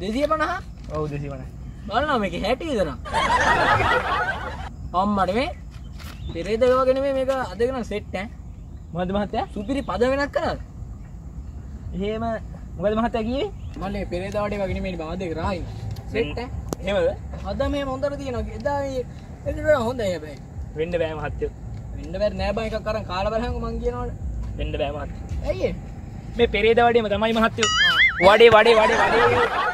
දෙසිය පනහ ඔවු දෙසි වන බලන්න මේක හැටි දන පම්මට මේ පෙරේදවාගෙන මේක අදගෙන සෙට්ට මද මහත්තය? සුපිරි පද වෙනක් කර එහෙම මොකද මහත්තැකී මල්ලේ පෙරේදවට වගෙන මේ බාධ කරයි සෙට්ට හෙම අද මේ මොන්දර තියන එදා එට හොඳ හැබයි. වෙන්ඩ බෑම හත්තයෝ වෙන්ඩ බැ නෑබයි එකක් කරන කාලබරහක මං කියනවට වෙන්ඩ බෑමත් ඇයි මේ පෙරේදවඩේම තමයි මහත්තයෝ. වඩේ වඩේ වඩේ වඩේ.